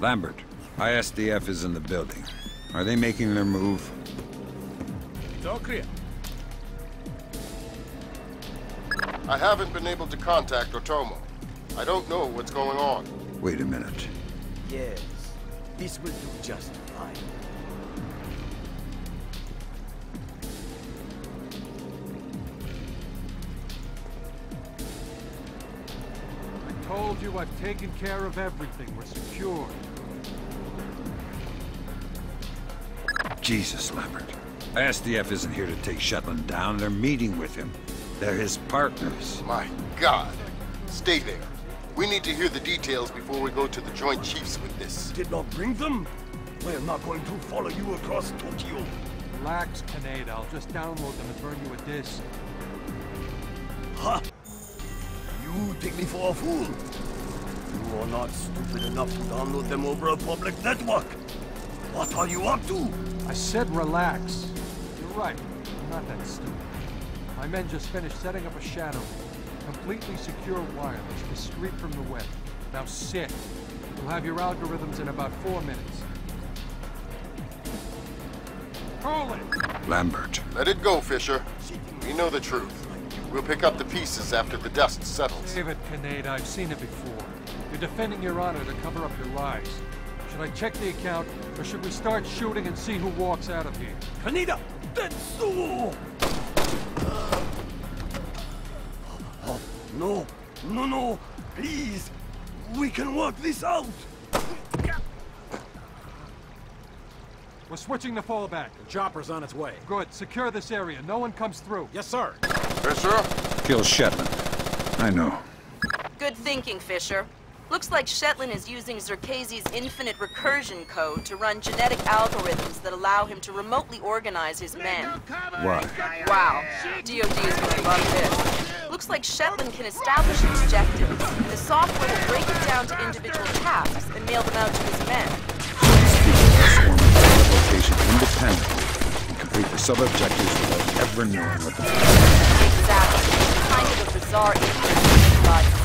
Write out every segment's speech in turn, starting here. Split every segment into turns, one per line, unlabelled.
Lambert, ISDF is in the building. Are they making their move?
It's all clear.
I haven't been able to contact Otomo. I don't know what's going on.
Wait a minute.
Yes, this will do just fine.
Told you I've taken care of everything. We're secure.
Jesus, Lambert. ISDF isn't here to take Shetland down. They're meeting with him. They're his partners.
My God. Stay there. We need to hear the details before we go to the Joint Chiefs with this.
Did not bring them? We're not going to follow you across Tokyo.
Relax, Kaneda. I'll just download them and burn you a disc.
Ha! You take me for a fool. You are not stupid enough to download them over a public network. What are you up to?
I said relax. You're right. I'm not that stupid. My men just finished setting up a shadow. Completely secure wireless, discrete from the web. Now sit. You'll have your algorithms in about four minutes. Roll it!
Lambert.
Let it go, Fisher. We know the truth. We'll pick up the pieces after the dust settles.
David Kinnaid, I've seen it before. You're defending your honor to cover up your lies. Should I check the account, or should we start shooting and see who walks out of here?
Kaneda! Tetsuo! Oh, no, no, no! Please! We can work this out!
We're switching the fallback.
The chopper's on its way.
Good. Secure this area. No one comes through.
Yes, sir.
Fisher?
Kill Shetland. I know.
Good thinking, Fisher. Looks like Shetland is using Zherkezhi's infinite recursion code to run genetic algorithms that allow him to remotely organize his men.
Why?
Wow. DOD is going to love this. Looks like Shetland can establish objectives, and the software will break it down to individual tasks and mail them out to his men.
Swarm the location independently and complete the sub-objectives without ever knowing what the...
Exactly. Kind of a bizarre inference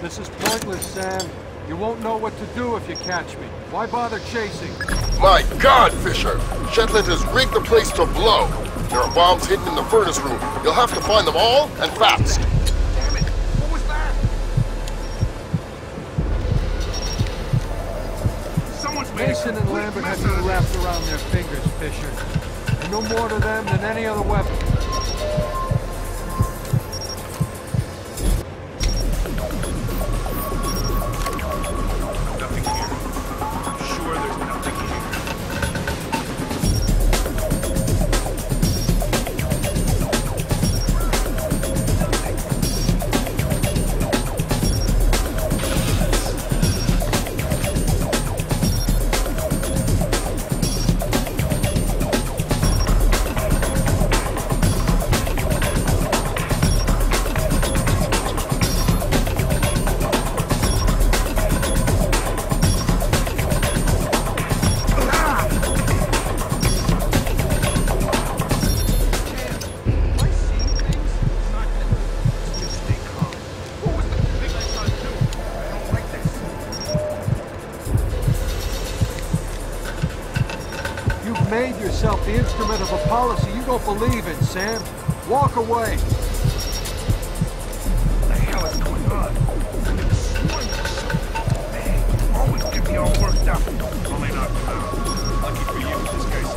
This is pointless, Sam. You won't know what to do if you catch me. Why bother chasing?
My God, Fisher! Shetland has rigged the place to blow. There are bombs hidden in the furnace room. You'll have to find them all, and fast.
Damn it! What was that? Someone's
Mason and Lambert have you wrapped around their fingers, Fisher. And no more to them than any other weapon.
The
instrument of a policy you don't believe in, Sam. Walk away.
What the hell is going on? Man, you always get me all worked up. Only not now. Lucky for you, this guy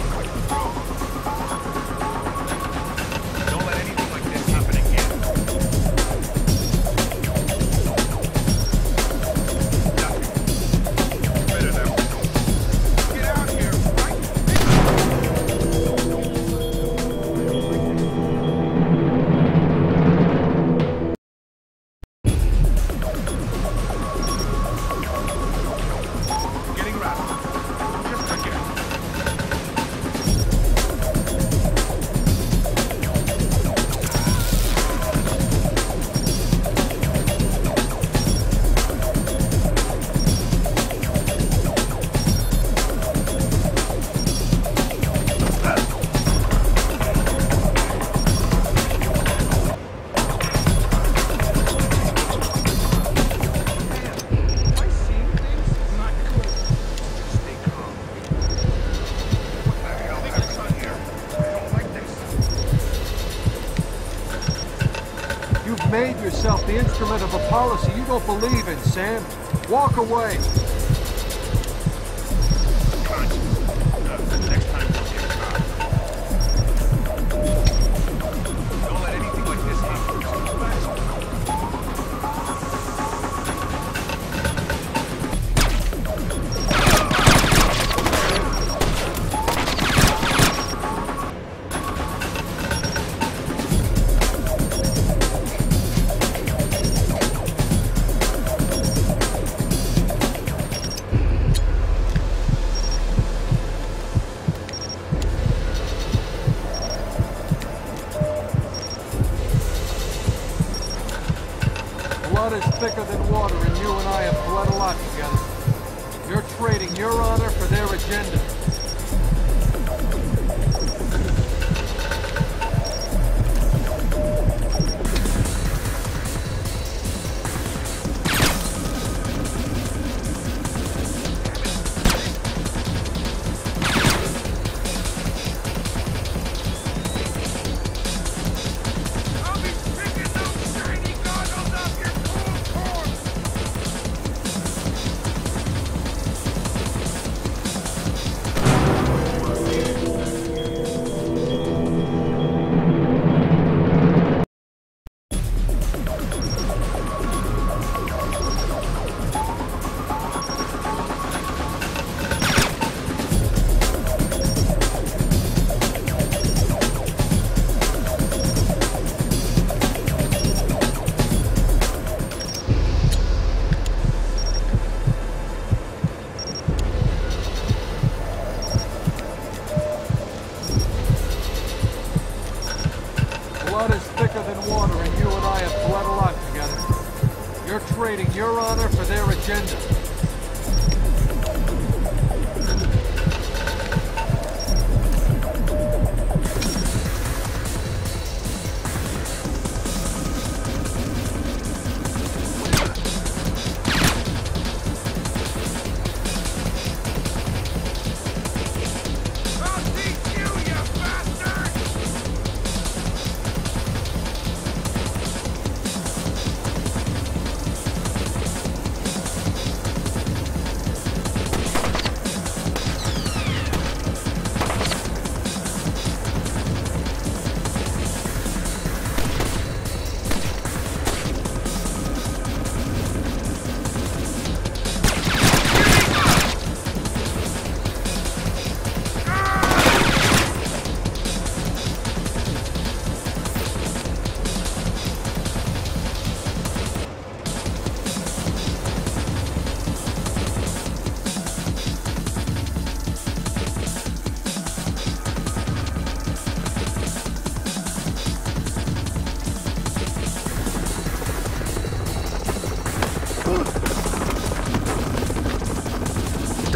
policy you don't believe in, Sam. Walk away. Your honor for their agenda.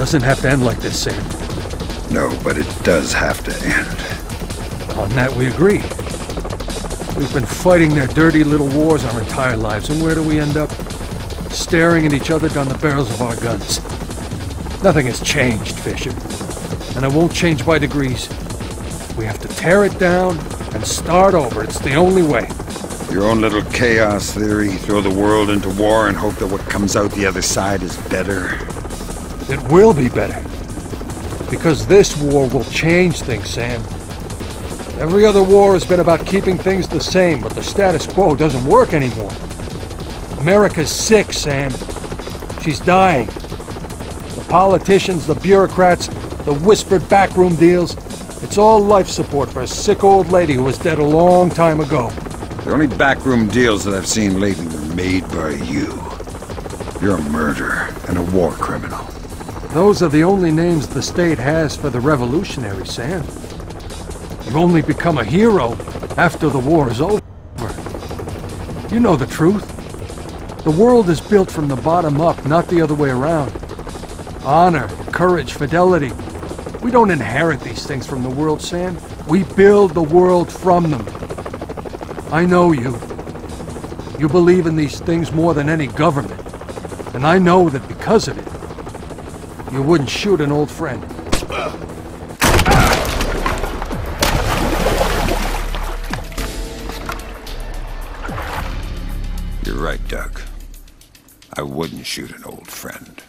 Doesn't have to end like this, Sam.
No, but it does have to end.
On that we agree. We've been fighting their dirty little wars our entire lives, and where do we end up? Staring at each other down the barrels of our guns. Nothing has changed, Fisher. And it won't change by degrees. We have to tear it down and start over. It's the only way.
Your own little chaos theory, throw the world into war and hope that what comes out the other side is better.
It will be better. Because this war will change things, Sam. Every other war has been about keeping things the same, but the status quo doesn't work anymore. America's sick, Sam. She's dying. The politicians, the bureaucrats, the whispered backroom deals, it's all life support for a sick old lady who was dead a long time ago.
The only backroom deals that I've seen lately were made by you. You're a murderer and a war criminal.
Those are the only names the state has for the revolutionary, Sam. You only become a hero after the war is over. You know the truth. The world is built from the bottom up, not the other way around. Honor, courage, fidelity. We don't inherit these things from the world, Sam. We build the world from them. I know you. You believe in these things more than any government. And I know that because of it, you wouldn't shoot an old friend.
You're right, Doug. I wouldn't shoot an old friend.